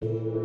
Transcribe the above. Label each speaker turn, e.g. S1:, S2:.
S1: you.